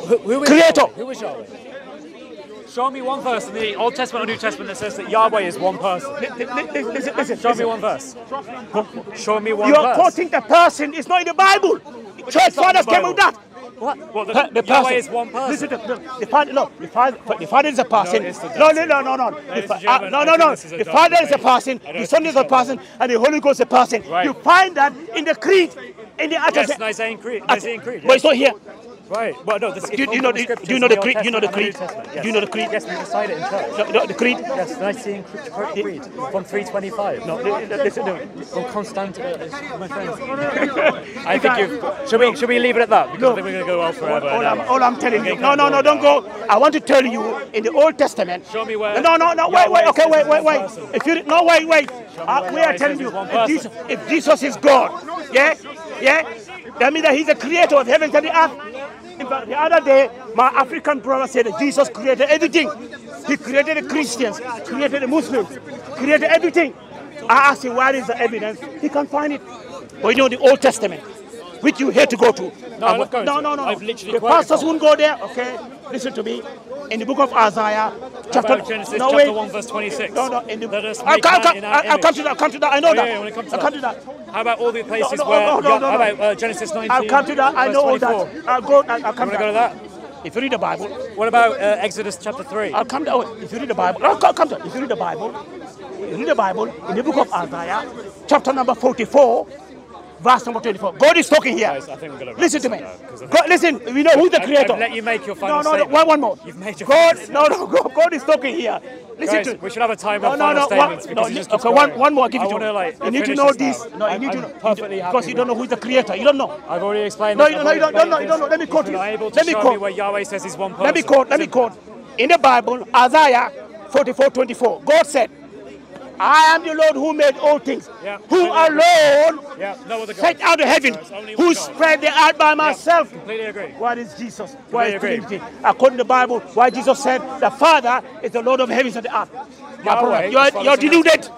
Who, who is Creator. Yahweh? Who is Yahweh? Show me one verse in the Old Testament or New Testament that says that Yahweh is one person. Li- li- li- Listen, listen, Show me one verse. Show me one verse. You are verse. quoting the person. It's not in the Bible. Church it's not in fathers the came Bible. with that. What? Well, the, Pa- the Yahweh person. is one person. Listen to the, the father. No, the father. The father is a person. it's No, no, no, no, no. The Ladies fa- and gentlemen, uh, no, no, no. this is a The father is a person. The son is a person, and the Holy Ghost is a person. Right. You find that in the creed, in the Yes, Atas- Nicene Creed. Nicene Creed. But it's not here. Right. Well, no. This, Do you- do you know the- do you know the creed? Do you know the creed? Do you know the creed? Yes, we recite it in church. No, no, the creed. Yes, Nicene Cre- Creed from 325. No, li- li- listen. No. From Constantinople, my friends. I think you. Should we? Should we leave it at that? Because No. I think we're going to go on forever. All and, I'm, all I'm telling you. No, no, no, don't go go. I want to tell you in the Old Testament. Show me where No, no, no. Wait, wait. Okay, wait, wait, wait. If you no, wait, wait. Uh, we are telling you, if Jesus, if Jesus is God, yeah, yeah, that means that He's the creator of heaven and the earth. Fact, the other day, my African brother said that Jesus created everything. He created the Christians, created the Muslims, created everything. I asked him, where is the evidence? He can't find it. But you know, the Old Testament, which you hate to go to. No, I'm not going no, no, no. I've literally the pastors won't go there. Okay, listen to me. In the book of Isaiah, chapter Genesis no, chapter wait. 1 verse 26. No, no. In the, Let us I'll, make come, man come, I'll, I'll come to that. I'll come to that. I know Oh, that. yeah, when it comes to I'll come to that. How about all the places no, where? no, no, no, how about uh, Genesis 19? I'll come to that. I know all 24? that. I'll go. I'll, I'll come to go to that. If you read the Bible, What about uh, Exodus chapter 3? I'll come to. Oh, if you read the Bible, I'll come, to. If you read the Bible, you read the Bible in the book of Isaiah, chapter number 44, verse number 24. God is talking here. Guys, I'm Listen to me. up now, 'cause I think- God, listen. We know who's the I've- creator. I've let you make your final no, no, no. One, one more. You've made your God. No, no. God, God is talking here. Listen Guys, to. we should have a time No, no, no. One, no, okay, one, one more. I'll give I it to wanna, you. like, you need to know this now. No, you I'm- need to know. perfectly Because you don't know who is the creator. You don't know. I've already explained No, this. you I've don't- no, you don't- no, explained you don't know. Let me quote you. you're not to Let me quote. where Yahweh says he's one person. Let me quote, let me quote. In the Bible, Isaiah 44 24, God said, I am the Lord who made all things, Yeah. who alone Yeah, no set out the heaven, who spread the earth by myself. Completely agree. What is Jesus? Why is Trinity? According to the Bible, why Jesus said the Father is the Lord of heavens and the earth. My brother, you are, you are deluded.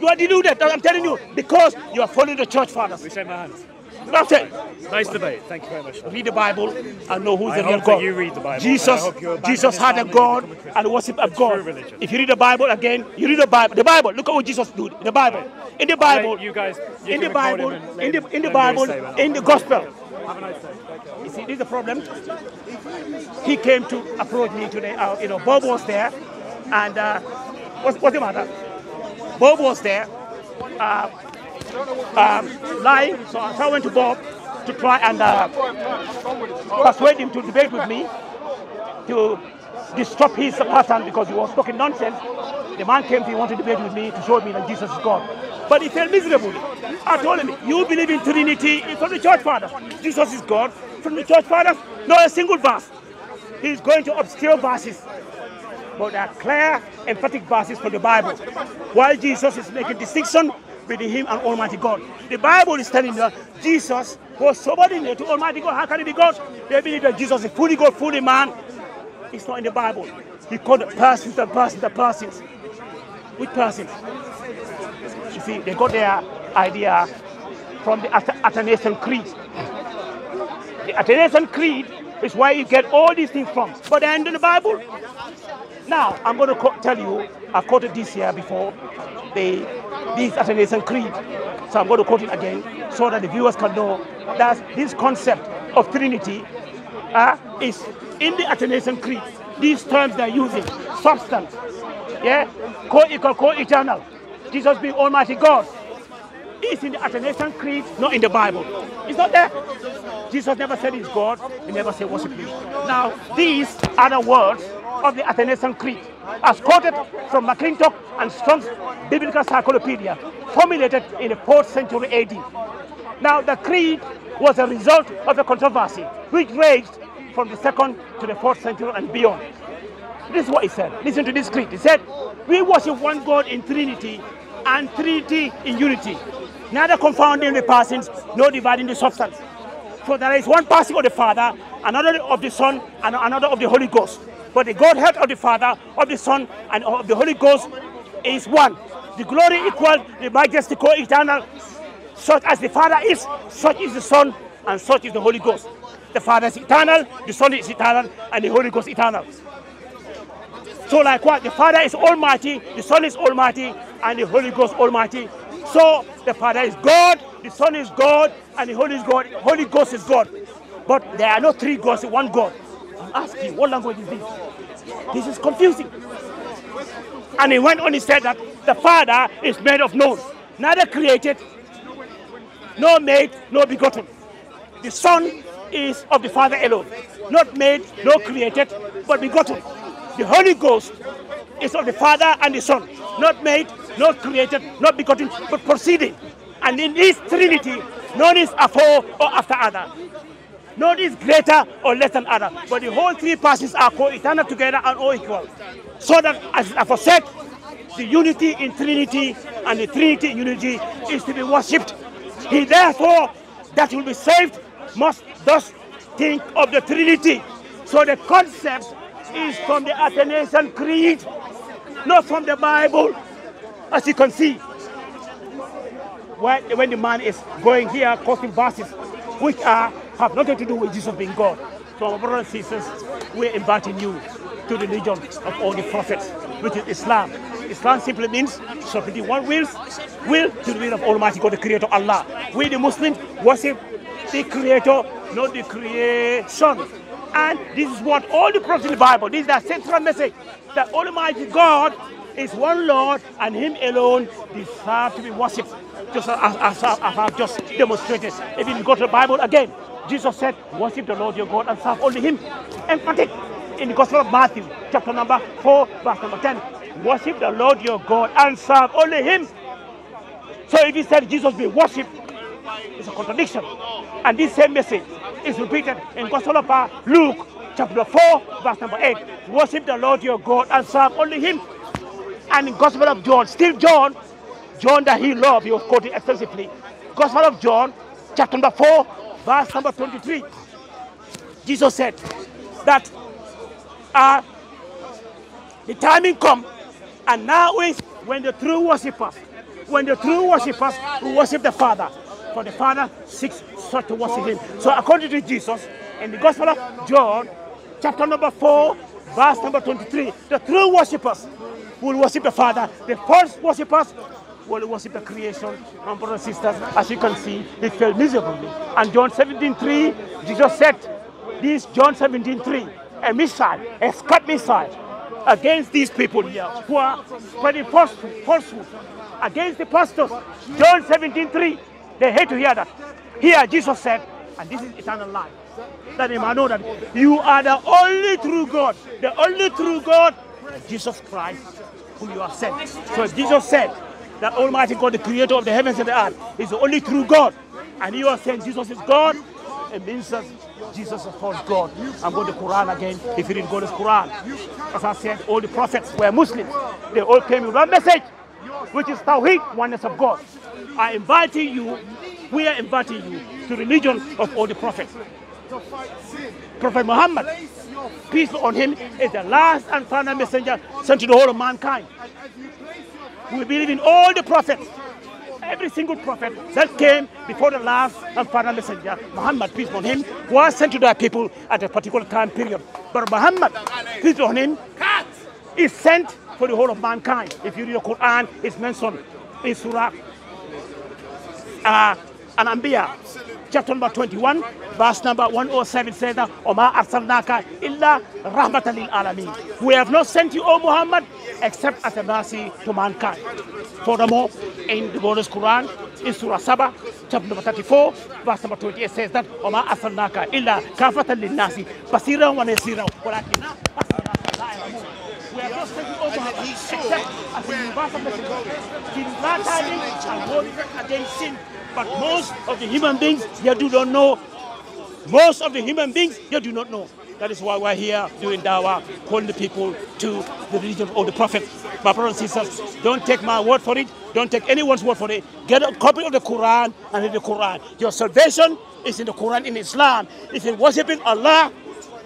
You are deluded. I'm telling you, because you are following the church fathers. We shake my hands. That's it. Nice debate. Thank you very much. Read the Bible and know who's I the real God. you read the Bible, Jesus, hope you abandon Jesus had a God and worship of God. religion. If you read the Bible again, you read the Bible. The Bible. Look at what Jesus did in the Bible. In the Bible. you guys- you in the Bible. In the in the him do his Bible. In the Gospel. Have a nice day. You see, this is the problem. He came to approach me today. Uh, you know, Bob was there, and uh, what's, what's the matter? Bob was there, uh, um, lying. So I went to Bob to try and uh, persuade him to debate with me to disrupt his pattern because he was talking nonsense. The man came to he wanted to debate with me to show me that Jesus is God. But he felt miserable. I told him, you believe in Trinity from the church fathers. Jesus is God from the church fathers. Not a single verse. He's going to obscure verses. But there are clear, emphatic verses from the Bible. While Jesus is making distinction between him and Almighty God. The Bible is telling that Jesus was subordinate to Almighty God. How can he be God? They believe that Jesus is fully God, fully man. It's not in the Bible. He called the persons and persons and persons. Which persons? You see, they got their idea from the Ath- Athanasian Creed. The Athanasian Creed is where you get all these things from. But they're in the Bible. Now, I'm going to tell you, I quoted this here before, the, this Athanasian Creed. So I'm going to quote it again so that the viewers can know that this concept of Trinity uh, is in the Athanasian Creed. These terms they're using, substance, yeah, co-equal, co-eternal, Jesus being Almighty God, is in the Athanasian Creed, not in the Bible. It's not there. Jesus never said he's God. He never said worship him. Now, these are the words of the Athanasian Creed, as quoted from McClintock and Strong's Biblical Encyclopedia, formulated in the 4th century AD. Now, the creed was a result of a controversy which raged from the 2nd to the 4th century and beyond. This is what he said. Listen to this creed. He said, We worship one God in Trinity and Trinity in unity, neither confounding the persons nor dividing the substance. For there is one person of the Father, another of the Son, and another of the Holy Ghost. But the Godhead of the Father, of the Son, and of the Holy Ghost is one. The glory equal, the majesty co-eternal, such as the Father is, such is the Son, and such is the Holy Ghost. the Father is eternal, the Son is eternal, and the Holy Ghost eternal. So like what? The Father is almighty, the Son is almighty, and the Holy Ghost almighty. So the Father is God, the Son is God, and the Holy, God, Holy Ghost is God. But there are no three gods one God. I'm asking, what language is this? This is confusing. And he went on, he said that the Father is made of none, neither created, nor made, nor begotten. The Son is of the Father alone, not made, nor created, but begotten. The Holy Ghost is of the Father and the Son, not made, not created, not begotten, but proceeding. And in this Trinity, none is afore or after other. None is greater or less than other. But the whole three persons are co-eternal together and all equal. So that, as I said, the unity in Trinity and the Trinity in unity is to be worshipped. He therefore, that will be saved, must thus think of the Trinity. So the concept is from the Athanasian Creed, not from the Bible, as you can see. When, when the man is going here, quoting verses which are have nothing to do with Jesus being God. So, my brothers and sisters, we're inviting you to the religion of all the prophets, which is Islam. Islam simply means submitting one will, will to the will of Almighty God, the Creator Allah. We, the Muslims, worship the Creator, not the creation. And this is what all the prophets in the Bible, this is the central message, that Almighty God is one Lord and Him alone deserves to be worshipped, just as, as, as I have just demonstrated. If you go to the Bible again, Jesus said, worship the Lord your God and serve only Him. Emphatic in the Gospel of Matthew, chapter number 4, verse number 10. Worship the Lord your God and serve only Him. So if he said Jesus be worshipped, it's a contradiction. And this same message is repeated in Gospel of uh, Luke, chapter 4, verse number 8. Worship the Lord your God and serve only Him. And in Gospel of John, still John, John that he loved, he was quoting extensively. Gospel of John, chapter number 4, verse number 23. Jesus said that uh, the timing come, and now is when the true worshippers, when the true worshippers who worship the Father, for the Father seeks such to worship Him. So according to Jesus, in the Gospel of John, chapter number 4, verse number 23, the true worshippers will worship the Father. The false worshippers worship the creation. And brothers and sisters, as you can see, it fell miserably. And John 17.3, Jesus said, this John 17.3, a missile, a Scud missile against these people here who are spreading falsehood, falsehood against the pastors. John 17.3, they hate to hear that. Here Jesus said, and this is eternal life, that they might know that you are the only true God, the only true God, Jesus Christ, who you have sent. So Jesus said that Almighty God, the creator of the heavens and the earth, is the only true God, and you are saying Jesus is God, it means that Jesus is false God. I'm going to Quran again. If you read God's Quran, as I said, all the prophets were Muslims. They all came with one message, which is Tawheed, oneness of God. I inviting you, we are inviting you to religion of all the prophets. Prophet Muhammad, peace on him, is the last and final messenger sent to the whole of mankind. We believe in all the prophets. Every single prophet that came before the last and final messenger, Muhammad, peace be on him, was sent to their people at a particular time period. But Muhammad, peace on him, is sent for the whole of mankind. If you read the Quran, it's mentioned in Surah uh, An-Anbiya, chapter number 21, verse number 107 says that, arsalnaka illa rahmatan lil alamin. We have not sent you, O Muhammad, except as a mercy to mankind. Furthermore, in the God's Quran, in Surah Saba, chapter number 34, verse number 28 says that, Oma arsalnaka illa kafatan lil nasi, basiran wa. We have not sent you, O Muhammad, except as a. Did not against sin. But most of the human beings, they do not know. Most of the human beings, they do not know. That is why we're here doing dawah, calling the people to the religion of the prophet. My brothers and sisters, don't take my word for it. Don't take anyone's word for it. Get a copy of the Quran and read the Quran. Your salvation is in the Quran in Islam. It's in worshiping Allah,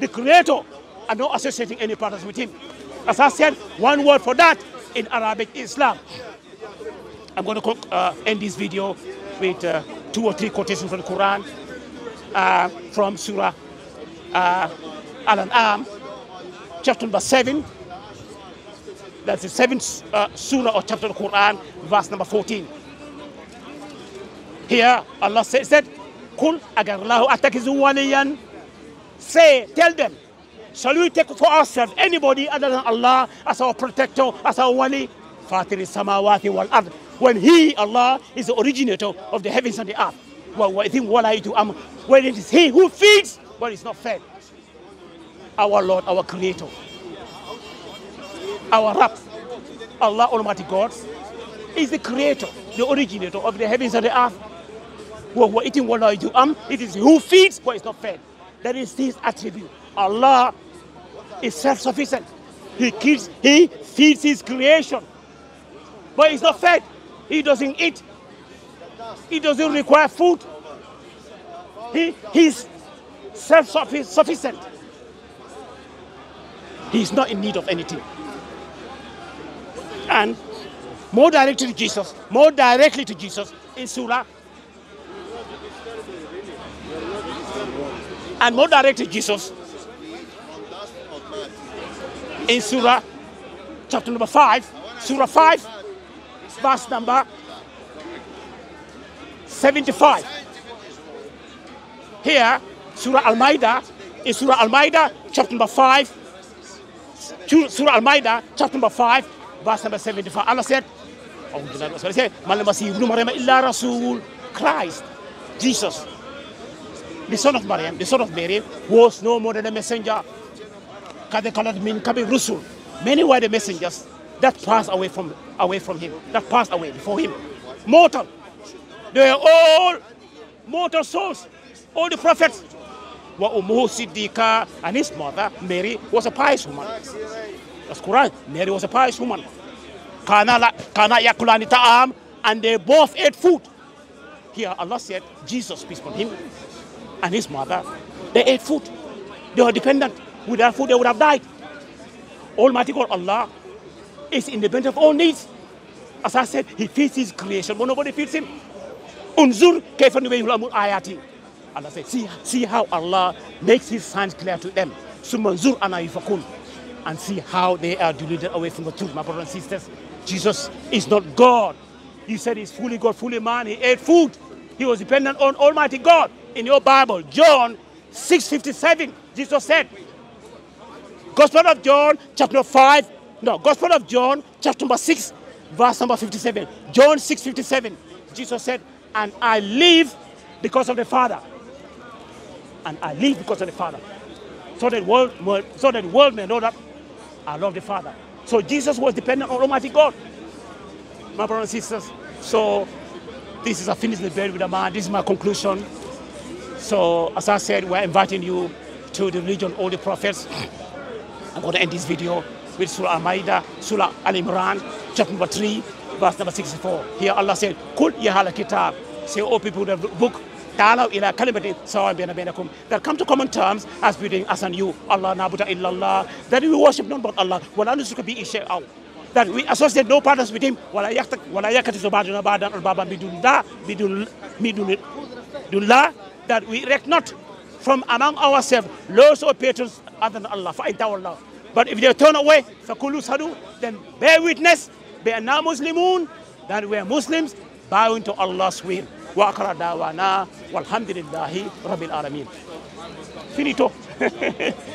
the Creator, and not associating any partners with Him. As I said, one word for that in Arabic Islam. I'm going to uh, end this video with uh, two or three quotations from the Quran uh, from Surah uh, Al-An'am, chapter number 7. That's the seventh uh, surah or chapter of the Quran, verse number 14. Here, Allah says that, Kul. Say, tell them, shall we take for ourselves anybody other than Allah as our protector, as our wali? Fatir samawati wal ard. When He, Allah, is the originator of the heavens and the earth. Well, I think what I do, um, when it is He who feeds, but it's not fed. Our Lord, our Creator, our Rabb, Allah Almighty God, is the Creator, the originator of the heavens and the earth. Well, we're eating what I do, um, it is who feeds, but it's not fed. That is His attribute. Allah is self-sufficient. He keeps, He feeds His creation, but he's not fed. He doesn't eat. He doesn't require food. He, he's self-sufficient. He's not in need of anything. And more directly to Jesus, more directly to Jesus in Surah. And more directly to Jesus in Surah chapter number 5, Surah 5, verse number 75. Here, Surah Al Maida is Surah Al Maida, chapter number 5, Surah Al-Ma'idah, chapter number 5, verse number 75. Allah said, Christ, Jesus, the son of Maryam, the son of Mary, was no more than a messenger. Many were the messengers that passed away from away from him, that passed away before him. Mortal. They are all mortal souls. All the prophets. Wa Ummuhu Siddiqa and his mother, Mary, was a pious woman. That's Quran. Mary was a pious woman. Kana yakulani ta'am, and they both ate food. Here Allah said, Jesus, peace upon him, and his mother, they ate food. They were dependent. Without food, they would have died. Almighty God, Allah, is independent of all needs. As I said, He feeds His creation, but nobody feeds Him. Unzur ayati. Allah said, see, see how Allah makes His signs clear to them. Sumanzur ana yufakun. And see how they are deluded away from the truth, my brothers and sisters. Jesus is not God. He said he's fully God, fully man. He ate food. He was dependent on Almighty God. In your Bible, John 6:57, Jesus said, Gospel of John, chapter 5, no, Gospel of John, chapter number 6, verse number 57. John 6, 57. Jesus said, and I live because of the Father. And I live because of the Father. So that world, so that the world may know that I love the Father. So Jesus was dependent on Almighty God. My brothers and sisters. So this is a finished debate with a man. This is my conclusion. So as I said, we're inviting you to the religion of all the prophets. I'm going to end this video with Surah Al-Ma'idah, Surah Al-Imran, chapter number 3, verse number 64. Here Allah said, Kul yahal kitab. Say, all people of the book. That come to common terms as between us and you. Allah nabuda illallah. That we worship none but Allah. Wala nusrika bi out. That we associate no partners with him. Wala yaktak wala yakatizu ba'duna ba'dan al-baba bidun la bidun midun dullah. That we erect not from among ourselves lords or patrons other than Allah. Allah. But if they turn away, فَكُلُّ sadu, then bear witness, بأننا Muslimun, that we are Muslims, bowing to Allah's will. وَأَقْرَ دَعْوَانَا وَالْحَمْدُ لِلَّهِ رَبِّ الْعَالَمِينَ Finito.